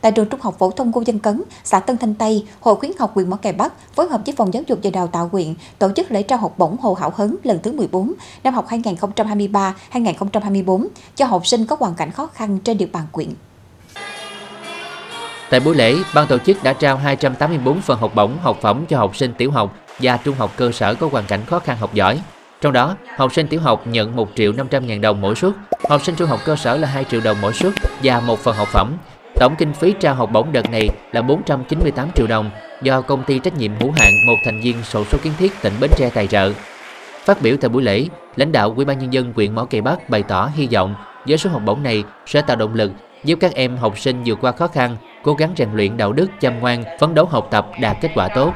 Tại trường Trung học phổ thông Ngô Dân Cấn, xã Tân Thanh Tây, Hội khuyến học huyện Mỏ Cày Bắc phối hợp với Phòng Giáo dục và Đào tạo huyện tổ chức lễ trao học bổng Hồ Hảo Hấn lần thứ 14 năm học 2023-2024 cho học sinh có hoàn cảnh khó khăn trên địa bàn huyện. Tại buổi lễ, ban tổ chức đã trao 284 phần học bổng học phẩm cho học sinh tiểu học và trung học cơ sở có hoàn cảnh khó khăn học giỏi. Trong đó, học sinh tiểu học nhận 1 triệu 500 ngàn đồng mỗi suất, học sinh trung học cơ sở là 2 triệu đồng mỗi suất và một phần học phẩm. Tổng kinh phí trao học bổng đợt này là 498 triệu đồng do công ty trách nhiệm hữu hạn một thành viên sổ số kiến thiết tỉnh Bến Tre tài trợ. Phát biểu tại buổi lễ, lãnh đạo Ủy ban nhân dân huyện Mỏ Cày Bắc bày tỏ hy vọng với số học bổng này sẽ tạo động lực giúp các em học sinh vượt qua khó khăn, cố gắng rèn luyện đạo đức chăm ngoan, phấn đấu học tập đạt kết quả tốt.